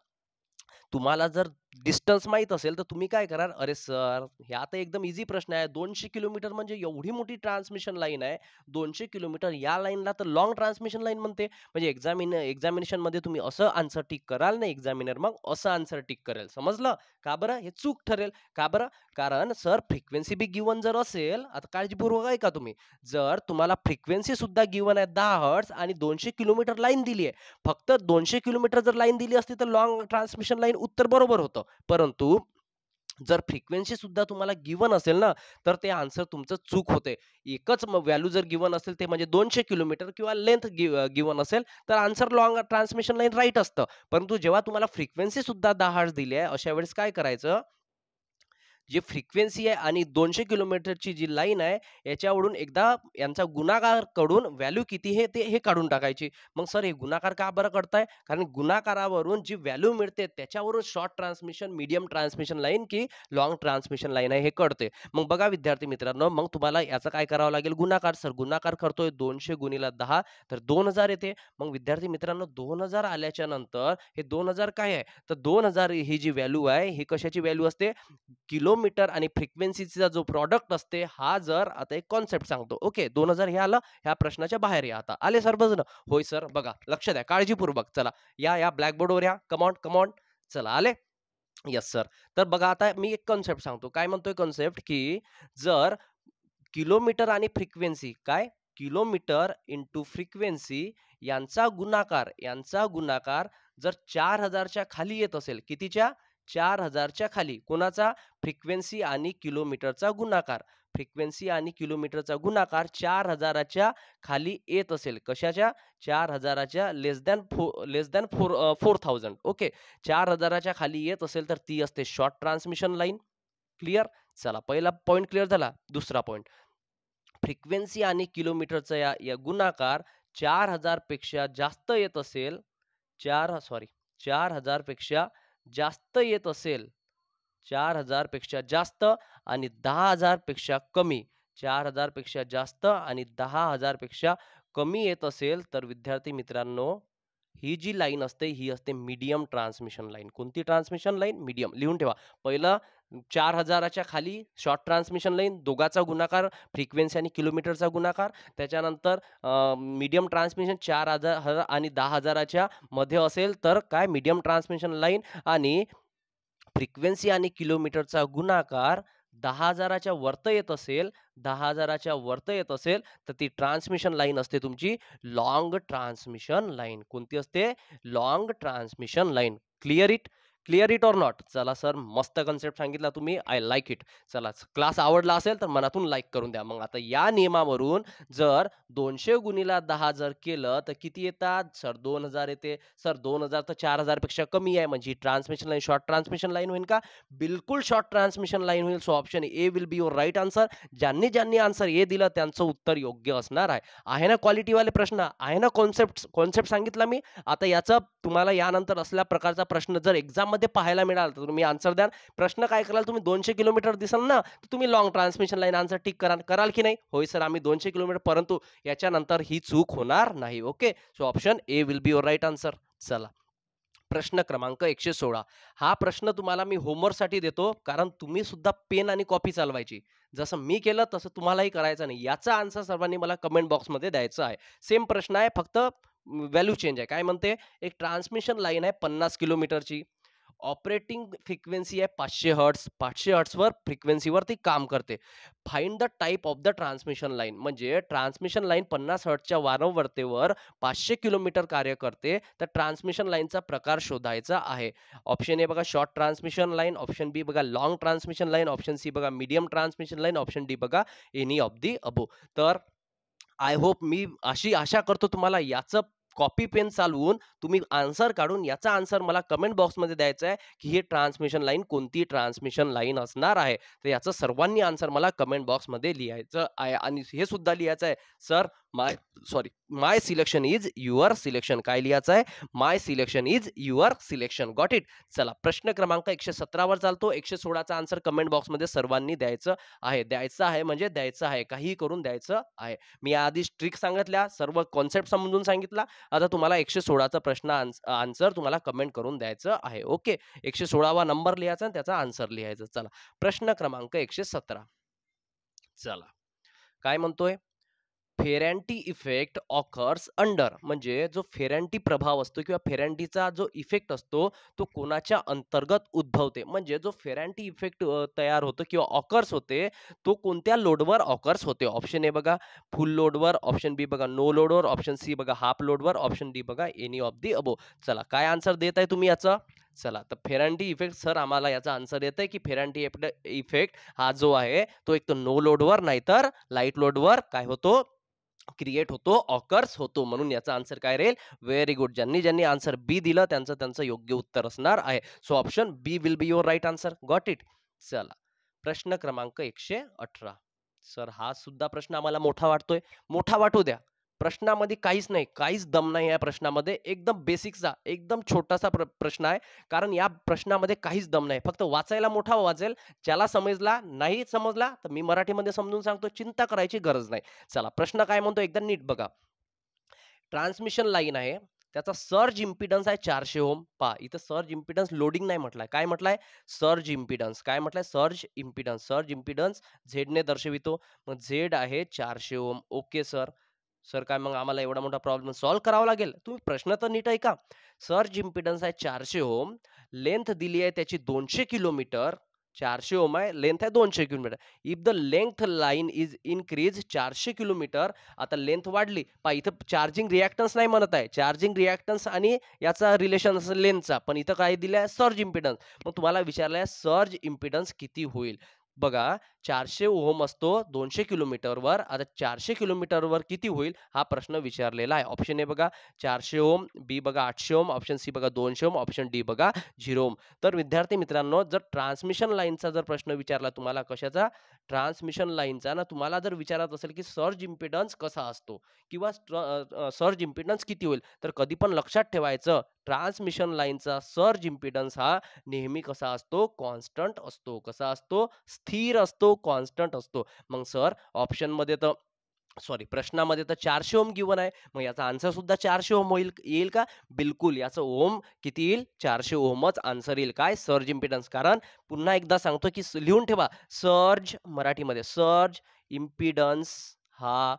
तुम्हाला जर डिस्टन्स माहीत असेल तर तुम्ही काय कराल? अरे सर हे आता एकदम इझी प्रश्न आहे. दोनशे किलोमीटर म्हणजे एवढी मोठी ट्रान्समिशन लाईन आहे. दोनशे किलोमीटर या लाईनला तर लॉंग ट्रान्समिशन लाईन म्हणते. म्हणजे एक्झामिन एक्झामिनेशनमध्ये तुम्ही असं आन्सर टिक कराल ना एक्झामिनर मग असं आन्सर टिक करेल. समजलं? का बरं? हे चूक ठरेल. का बरं? कारण सर फ्रिक्वेन्सी बी गिवन जर असेल आता काळजीपूर्वक आहे का तुम्ही. जर तुम्हाला फ्रिक्वेन्सी सुद्धा गिवन आहे दहा हर्ट्स आणि दोनशे किलोमीटर लाईन दिली आहे. फक्त दोनशे किलोमीटर जर लाईन दिली असती तर लॉंग ट्रान्समिशन लाईन उत्तर बरोबर होतं. परंतु जर फ्रिक्वेन्सी सुद्धा तुम्हाला गिवन असेल ना तर ते आन्सर तुमचं चूक होते. एकच व्हॅल्यू जर गिवन असेल ते म्हणजे दोनशे किलोमीटर किंवा लेंथ गिवन असेल तर answer long transmission line right असतं. परंतु जेव्हा तुम्हाला फ्रिक्वेन्सी सुद्धा दहा हर्ट्स दिली आहे अशा वेळेस काय करायचं? जी फ्रिक्वेन्सी आहे आणि दोनशे किलोमीटरची जी लाईन आहे याच्यावरून एकदा यांचा गुणाकारकडून व्हॅल्यू किती हे ते हे काढून टाकायची. मग सर हे गुणाकार का बरं करताय? कारण गुणाकारावरून जी व्हॅल्यू मिळते त्याच्यावरून short transmission medium transmission line की लॉंग ट्रान्समिशन लाईन आहे हे कळते मग बघा विद्यार्थी मित्रांनो मग तुम्हाला याचं काय करावं लागेल? गुणाकार. सर गुणाकार करतोय दोनशे गुणीला दहा तर दोन हजार येते. मग विद्यार्थी मित्रांनो दोन हजार आल्याच्यानंतर हे दोन हजार काय आहे? तर दोन हजार ही जी व्हॅल्यू आहे ही कशाची व्हॅल्यू असते? किलो किलोमीटर आणि फ्रिक्वेन्सीचा जो प्रॉडक्ट असते हा जर आता एक कॉन्सेप्ट सांगतो. ओके दोन हजार हे आलं ह्या प्रश्नाच्या बाहेर या आता. आले सर्वजण? होय सर बघा लक्ष द्या काळजीपूर्वक चला. या या ब्लॅकबोर्डवर या कमॉन कमॉन चला आले? येस सर तर बघा आता मी एक कॉन्सेप्ट सांगतो. काय म्हणतोय कॉन्सेप्ट? की जर किलोमीटर आणि फ्रिक्वेन्सी काय? किलोमीटर इंटू फ्रिक्वेन्सी यांचा गुणाकार यांचा गुणाकार जर चार हजारच्या खाली येत असेल कितीच्या? चार हजारच्या खाली. कोणाचा? फ्रिक्वेन्सी आणि किलोमीटरचा गुणाकार. फ्रिक्वेन्सी आणि किलोमीटरचा गुणाकार चार हजाराच्या खाली येत असेल. कशाच्या? चार हजाराच्या less than four less than four four thousand. Okay. चार हजाराच्या खाली येत असेल तर ती असते शॉर्ट ट्रान्समिशन लाईन. क्लिअर? चला पहिला पॉईंट क्लिअर झाला. दुसरा पॉईंट फ्रिक्वेन्सी आणि किलोमीटरचा या, या गुणाकार चार हजारपेक्षा जास्त येत असेल. चार सॉरी चार हजारपेक्षा जास्त येत असेल चार हजारपेक्षा जास्त आणि दहा हजारपेक्षा कमी. चार हजारपेक्षा जास्त आणि दहा हजारपेक्षा कमी येत असेल तर विद्यार्थी मित्रांनो ही जी लाईन असते ही असते मीडियम ट्रान्समिशन लाईन. कोणती ट्रान्समिशन लाईन? मीडियम. लिहून ठेवा. पहिलं चार हजाराच्या खाली शॉर्ट ट्रान्समिशन लाईन दोघाचा गुणाकार फ्रिक्वेन्सी आणि किलोमीटरचा गुणाकार. त्याच्यानंतर मीडियम ट्रान्समिशन चार हजार हजार आणि दहा हजाराच्या मध्ये असेल तर काय? मीडियम ट्रान्समिशन लाईन आणि फ्रिक्वेन्सी आणि किलोमीटरचा गुणाकार दहा हजाराच्या वर्त येत असेल दहा हजाराच्या वर्त येत असेल तर ती ट्रान्समिशन लाईन असते तुमची लॉंग ट्रान्समिशन लाईन कोणती असते? Long transmission line clear it clear it or not. चला सर मस्त कन्सेप्ट सांगितला तुम्ही. I like it. चला क्लास आवडला असेल तर मनातून लाईक करून द्या. मग आता या नियमावरून जर दोनशे गुणीला दहा जर केलं तर किती येतात? सर दोन हजार येते. सर दोन हजार तर चार हजारपेक्षा कमी आहे. म्हणजे transmission line short transmission line होईल का? बिलकुल शॉर्ट ट्रान्समिशन लाईन होईल. So option A will be your right answer ज्यांनी ज्यांनी आन्सर ए दिलं त्यांचं उत्तर योग्य असणार आहे. आहे ना क्वालिटीवाले प्रश्न? आहे ना कॉन्सेप्ट कॉन्सेप्ट सांगितला मी? आता याचं तुम्हाला यानंतर असल्या प्रकारचा प्रश्न जर एक्झाम मध्ये पाहायला मिळालं तर तुम्ही आन्सर द्याल. प्रश्न काय कराल तुम्ही दोनशे किलोमीटर दिसाल ना तर तुम्ही long transmission line answer tick कराल कराल की नाही? होय सर आम्ही दोनशे किलोमीटर परंतु याच्यानंतर ही चूक होणार नाही okay so option A will be your right answer चला. प्रश्न क्रमांक एकशे सोळा. हा प्रश्न तुम्हाला मी होमवर्कसाठी देतो कारण तुम्ही सुद्धा पेन आणि कॉपी चालवायची. जसं मी केलं तसं तुम्हालाही करायचं नाही. याचा आन्सर सर्वांनी मला कमेंट बॉक्समध्ये द्यायचा आहे. सेम प्रश्न आहे फक्त व्हॅल्यू चेंज आहे. काय म्हणते? एक ट्रान्समिशन लाईन आहे पन्नास किलोमीटरची. ऑपरेटिंग फ्रिक्वेन्सी आहे पाचशे हर्ट्स पाचशे हर्ट्सवर फ्रिक्वेन्सीवर ती काम करते. Find the type of the transmission line म्हणजे ट्रान्समिशन लाईन पन्नास हर्ट्सच्या वारंवारतेवर पाचशे किलोमीटर कार्य करते तर ट्रान्समिशन लाईनचा प्रकार शोधायचा आहे. ऑप्शन ए बघा short transmission line option B बघा long transmission line option C बघा medium transmission line option D बघा एनी ऑफ दी अबो तर आय होप मी अशी आशा करतो तुम्हाला याचं कॉपी पेन चालवून तुम्ही आन्सर काढून याचा आन्सर मला कमेंट बॉक्समध्ये द्यायचा आहे की ही ट्रान्समिशन लाईन कोणती ट्रान्समिशन लाईन असणार आहे. तर याचं सर्वांनी आन्सर मला कमेंट बॉक्समध्ये लिहायचं आहे आणि हे सुद्धा लिहायचं आहे. Sir my sorry my selection is your selection काय लिहायचं आहे my selection is your selection got it चला प्रश्न क्रमांक एकशे सतरावर चालतो. एकशे सोळाचा आन्सर कमेंट बॉक्समध्ये सर्वांनी द्यायचं आहे. द्यायचं आहे म्हणजे द्यायचं आहे. काही करून द्यायचं आहे. मी आधी ट्रिक सांगितल्या सर्व कॉन्सेप्ट समजून सांगितला. आता तुम्हाला एकशे सोळाचा प्रश्न आन्सर तुम्हाला कमेंट करून द्यायचं आहे. ओके एकशे सोळावा नंबर लिहायचा आणि त्याचा आन्सर लिहायचा. चला प्रश्न क्रमांक एकशे सतरा. चला काय म्हणतोय? Ferranti effect occurs under. म्हणजे जो फेरॅन्टी प्रभाव असतो किंवा फेरॅन्टीचा जो इफेक्ट असतो तो कोणाच्या अंतर्गत उद्भवते? म्हणजे जो फेरॅन्टी इफेक्ट तयार होतो किंवा ऑकर्स होते तो कोणत्या लोडवर ऑकर्स होते? ऑप्शन ए बघा फुल लोडवर ऑप्शन बी बघा नो लोडवर ऑप्शन सी बघा हाफ लोडवर ऑप्शन डी बघा एनी ऑफ दी अबो. चला काय आन्सर देत आहे तुम्ही याचा? चला तर फेरॅन्टी इफेक्ट सर आम्हाला याचा आन्सर येत आहे की फेरॅन्टी इफेक्ट हा जो आहे तो एक तर नो लोडवर नाहीतर लाइट लोडवर काय होतो? क्रिएट होतो ऑकर्स होतो म्हणून याचा आन्सर काय राहील? Very good. ज्यांनी ज्यांनी आन्सर बी दिलं त्यांचं त्यांचं योग्य उत्तर असणार आहे. So option B will be your right answer. Got it? चला. प्रश्न क्रमांक एकशे अठरा. सर हा सुद्धा प्रश्न आम्हाला मोठा वाटतोय. मोठा वाटू द्या. प्रश्नामध्ये काहीच नाही काहीच दम नाही या प्रश्नामध्ये. एकदम बेसिकचा एकदम छोटासा प्र प्रश्न आहे. कारण या प्रश्नामध्ये काहीच दम नाही. फक्त वाचायला मोठा वाचेल ज्याला समजला नाही समजला तर मी मराठीमध्ये समजून सांगतो चिंता करायची गरज नाही. चला प्रश्न काय म्हणतो एकदा नीट बघा. ट्रान्समिशन लाईन आहे. त्याचा सर्ज इम्पिडन्स आहे चारशे ओम. पा इथं सर्ज इम्पिडन्स लोडिंग नाही म्हटलाय. काय म्हटलंय? सर्ज इम्पिडन्स काय म्हटलंय? सर्ज इम्पिडन्स सर्ज इम्पिडन्स झेडने दर्शवितो. मग झेड आहे चारशे ओम. ओके सर सर काय मग आम्हाला एवढा मोठा प्रॉब्लेम सॉल्व्ह करावा लागेल? तुम्ही प्रश्न तर नीट ऐका. सर्ज इम्पिडन्स आहे चारशे ओम लेंथ दिली आहे त्याची दोनशे किलोमीटर चारशे ओम आहे लेंथ आहे दोनशे kilometer. If the length line is increase चारशे किलोमीटर आता लेंथ वाढली पा इथं चार्जिंग रिॲक्टन्स नाही म्हणत आहे. चार्जिंग रिॲक्टन्स आणि याचा रिलेशन असेल लेंथचा पण इथं काय दिलं आहे सर्ज इम्पिडन्स मग तुम्हाला विचारलं आहे सर्ज इम्पिडन्स किती होईल? बघा चारशे ओहम असतो दोनशे किलोमीटरवर. आता चारशे किलोमीटरवर किती होईल? हा प्रश्न विचारलेला आहे. ऑप्शन ए बघा चारशे ओम बी बघा आठशे ओम ऑप्शन सी बघा दोनशे ओम ऑप्शन डी बघा झिरो ओम तर विद्यार्थी मित्रांनो जर ट्रान्समिशन लाईनचा जर प्रश्न विचारला तुम्हाला कशाचा? ट्रान्समिशन लाईनचा ना तुम्हाला जर विचारत असेल की सर्ज इम्पिडन्स कसा असतो? किंवा सर्ज इम्पिडन्स किती होईल? तर कधी पण लक्षात ठेवायचं ट्रान्समिशन लाईनचा सर्ज इम्पिडन्स हा नेहमी कसा असतो? कॉन्स्टंट असतो. कसा असतो? स्थिर असतो. कॉन्स्टंट असतो. मग सर ऑप्शनमध्ये तर सॉरी प्रश्नामध्ये तर चारशे ओम गिवन आहे. मग याचा आन्सर सुद्धा चारशे ओम होईल येईल का? बिलकुल याचं ओम किती येईल? चारशे ओमच आन्सर येईल. काय? सर्ज इम्पिडन्स कारण पुन्हा एकदा सांगतो की लिहून ठेवा. सर्ज मराठीमध्ये सर्ज इम्पिडन्स हा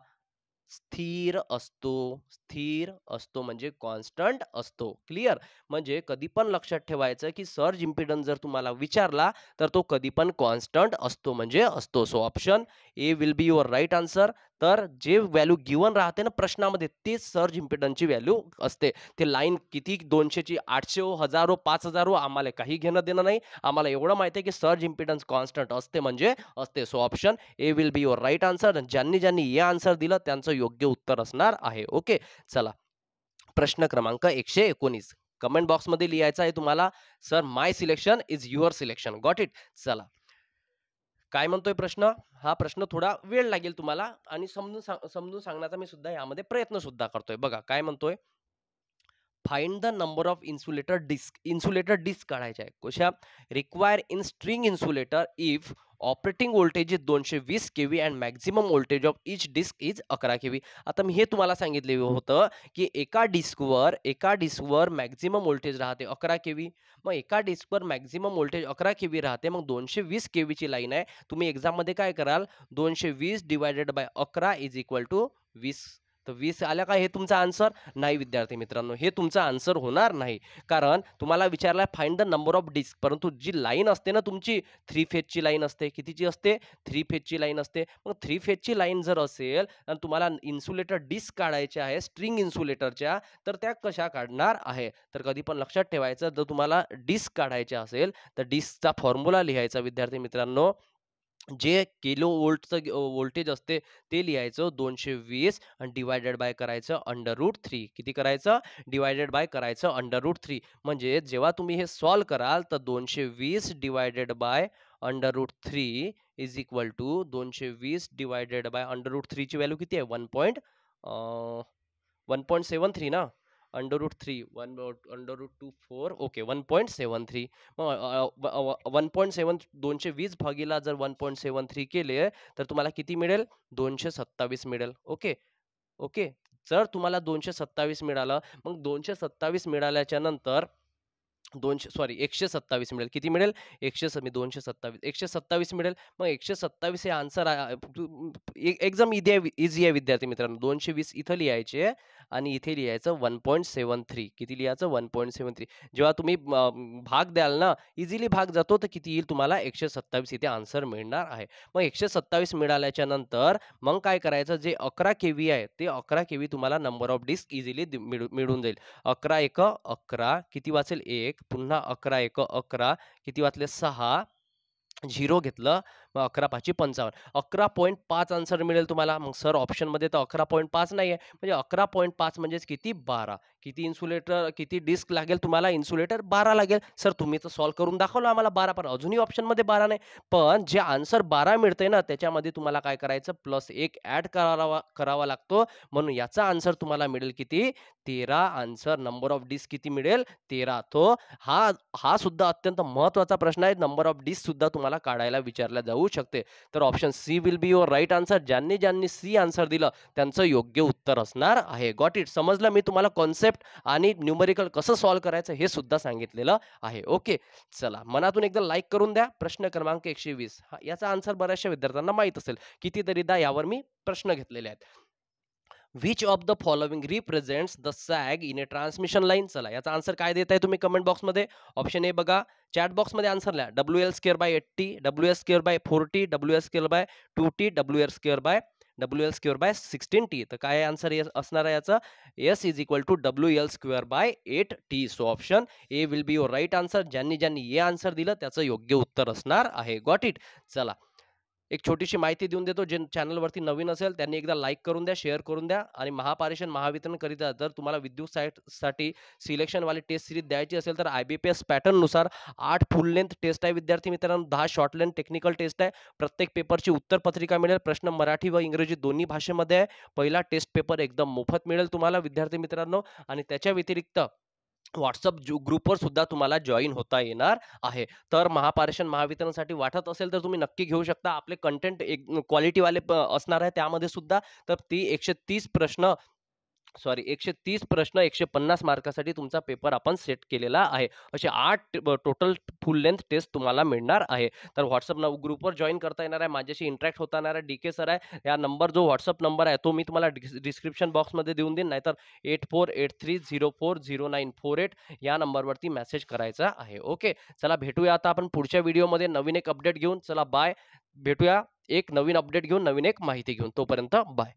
स्थिर असतो स्थिर असतो म्हणजे कॉन्स्टंट असतो. क्लिअर? म्हणजे कधी पण लक्षात ठेवायचं की सर्ज इम्पिडन्स जर तुम्हाला विचारला तर तो कधी पण कॉन्स्टंट असतो म्हणजे असतो so option A will be your right answer. तर जे व्हॅल्यू गिवन राहते ना प्रश्नामध्ये तेच सर्ज इम्पिडन्सची व्हॅल्यू असते. ते लाईन किती? दोनशेची आठशे? हो हजारो? पाच हजारो? आम्हाला काही घेणं देणं नाही. आम्हाला एवढं माहिती आहे की सर्ज इम्पिडन्स कॉन्स्टंट असते म्हणजे असते. So option A will be your right answer ज्यांनी ज्यांनी हे आन्सर दिलं त्यांचं योग्य उत्तर असणार आहे. ओके चला. प्रश्न क्रमांक एकशे एकोणीस. कमेंट बॉक्समध्ये लिहायचं आहे तुम्हाला. Sir my selection is your selection got it चला. काय म्हणतोय प्रश्न? हा प्रश्न थोडा वेळ लागेल तुम्हाला आणि समजून सांग- समजून सांगण्याचा मी सुद्धा यामध्ये प्रयत्न सुद्धा करतोय. बघा काय म्हणतोय? Find the number of insulator disc insulator disc काढायचे आहे कशा? Require in string insulator if operating voltage is दोनशे वीस K V and maximum voltage of each disc is अकरा के व्ही आता मी हे तुम्हाला सांगितले होतं की एका डिस्कवर एका डिस्कवर मॅक्झिमम व्होल्टेज राहते अकरा के व्ही मग एका डिस्कवर मॅक्झिमम व्होल्टेज अकरा के व्ही राहते मग दोनशे वीस के व्हीची लाईन आहे. तुम्ही एक्झाममध्ये काय कराल? दोनशे वीस डिवायडेड बाय अकरा इज इक्वल टू वीस. तर वीस आल्या का हे तुमचा आन्सर नाही विद्यार्थी मित्रांनो हे तुमचा आन्सर होणार नाही. कारण तुम्हाला विचारला find the number of disc परंतु जी लाईन असते ना तुमची थ्री फेजची लाईन असते. कितीची असते? थ्री फेजची लाईन असते. मग थ्री फेजची लाईन जर असेल आणि तुम्हाला इन्सुलेटर डिस्क काढायचे आहे स्ट्रिंग इन्सुलेटरच्या तर त्या कशा काढणार आहे? तर कधी पण लक्षात ठेवायचं जर तुम्हाला डिस्क काढायचे असेल तर डिस्कचा फॉर्म्युला लिहायचा विद्यार्थी मित्रांनो. जे किलो वोल्टचं वोल्टेज असते ते लिहायचं दोनशे वीस आणि डिवायडेड बाय करायचं अंडर रूट थ्री किती करायचं? डिवायडेड बाय करायचं अंडर रूट थ्री म्हणजे जेव्हा तुम्ही हे सॉल्व कराल तर दोनशे वीस divided by under root three is equal to दोनशे वीस डिवायडेड बाय अंडर रूट थ्रीची व्हॅल्यू किती आहे? One point one point seven three ना? Under root three one under root two four okay one point seven three one point seven दोनशे वीस भागीला जर वन पॉईंट सेवन थ्री केले तर तुम्हाला किती मिळेल? दोनशे सत्तावीस मिळेल ओके ओके जर तुम्हाला दोनशे सत्तावीस मिळालं मग दोनशे सत्तावीस मिळाल्याच्या नंतर दोनशे सॉरी एकशे सत्तावीस मिळेल. किती मिळेल? एकशे मी दोनशे सत्तावीस. एकशे सत्तावीस मिळेल मग एकशे सत्तावीस हे आन्सर एकदम इझी इझी आहे विद्यार्थी मित्रांनो. दोनशे वीस इथं लिहायचे आणि इथे लिहायचं वन पॉईंट सेवन थ्री. किती लिहायचं? One point seven three. जेव्हा तुम्ही भाग द्याल ना इझिली भाग जातो तर किती येईल तुम्हाला? एकशे सत्तावीस. इथे आन्सर मिळणार आहे. मग एकशे सत्तावीस मिळाल्याच्या नंतर मग काय करायचं? जे अकरा के व्ही आहे ते अकरा के व्ही तुम्हाला नंबर ऑफ डिस्क इझिली मिळून जाईल. अकरा एक अकरा. किती वाचेल? एक. पुन्हा अकरा एक अकरा. किती वाचले? सहा. झिरो घेतलं. मग अकरा पाचशे पंचावन्न. अकरा पॉईंट पाच आन्सर मिळेल तुम्हाला. मग सर ऑप्शनमध्ये तर अकरा पॉईंट पाच नाही आहे म्हणजे अकरा पॉईंट पाच म्हणजेच किती? बारा. किती इन्सुलेटर किती डिस्क लागेल तुम्हाला इन्सुलेटर बारा लागेल. सर तुम्ही तर सॉल्व्ह करून दाखवलं आम्हाला बारा पण अजूनही ऑप्शनमध्ये बारा नाही. पण जे आन्सर बारा मिळते ना त्याच्यामध्ये तुम्हाला काय करायचं प्लस एक ॲड करावा करावा लागतो. म्हणून याचा आन्सर तुम्हाला मिळेल किती? तेरा. आन्सर नंबर ऑफ डिस्क किती मिळेल? तेरा. तो हा हा सुद्धा अत्यंत महत्त्वाचा प्रश्न आहे. नंबर ऑफ डिस्क सुद्धा तुम्हाला काढायला विचारला जाऊ शकते. तर option C will be your right answer. ज्यांनी ज्यांनी सी आन्सर दिलं त्यांचं योग्य उत्तर असणार आहे. Got it. समजलं मी तुम्हाला कॉन्सेप्ट? आणि न्यूमरिकल कसं सॉल्व्ह करायचं हे सुद्धा सांगितलेलं आहे. ओके चला मनातून एकदा लाईक करून द्या. प्रश्न क्रमांक एकशे वीस. याचा आन्सर बऱ्याचशा विद्यार्थ्यांना माहीत असेल. कितीतरीदा यावर मी प्रश्न घेतलेले आहेत. Which of the following represents the sag in a transmission line चला याचा आन्सर काय देत आहे तुम्ही कमेंट बॉक्समध्ये ऑप्शन ए बघा. चॅट बॉक्समध्ये आन्सर लिहा. W L square by eighty W S square by forty W S square by two T W L square by W L square by sixteen T तर काय answer असणार आहे याचं? S is equal to W L square by eight T so option A will be your right answer ज्यांनी ज्यांनी ए answer दिलं त्याचं योग्य उत्तर असणार आहे. गॉट इट चला. एक छोटीशी माहिती देऊन देतो जे चॅनलवरती नवीन असेल त्यांनी एकदा लाईक करून द्या शेअर करून द्या आणि महापारेषण महावितरण करिता जर तुम्हाला विद्युत साईटसाठी सिलेक्शनवाली टेस्ट सिरीज द्यायची असेल तर आय बी पी एस पॅटर्ननुसार आठ फुल लेंथ टेस्ट आहे. विद्यार्थी मित्रांनो दहा शॉर्ट लेंथ टेक्निकल टेस्ट आहे. प्रत्येक पेपरची उत्तर पत्रिका मिळेल. प्रश्न मराठी व इंग्रजी दोन्ही भाषेमध्ये आहे. पहिला टेस्ट पेपर एकदम मोफत मिळेल तुम्हाला विद्यार्थी मित्रांनो. आणि त्याच्या व्यतिरिक्त व्हॉट्सअप जो ग्रुपवर सुद्धा तुम्हाला जॉईन होता येणार आहे. तर महापारेषण महावितरणसाठी वाटत असेल तर तुम्ही नक्की घेऊ शकता. आपले कंटेंट एक क्वालिटीवाले असणार आहे त्यामध्ये सुद्धा. तर ती 130 प्रश्न सॉरी 130 प्रश्न 150 मार्कासाठी तुमचा पेपर आपण सेट केलेला आहे. असे आठ टोटल फुल लेंथ टेस्ट तुम्हाला मिळणार आहे. तर व्हॉट्सअप न ग्रुपवर जॉईन करता येणार आहे. माझ्याशी इंटरॅक्ट होता येणार आहे. डी-के सर आहे. या नंबर जो व्हॉट्सअप नंबर आहे तो मी तुम्हाला डिस्क्रिप्शन बॉक्समध्ये देऊन देईन. नाहीतर 8483040948 या नंबरवरती मेसेज करायचा आहे. ओके. चला भेटूया आता आपण पुढच्या व्हिडिओमध्ये नवीन एक अपडेट घेऊन. चला बाय. भेटूया एक नवीन अपडेट घेऊन, नवीन एक माहिती घेऊन. तोपर्यंत बाय.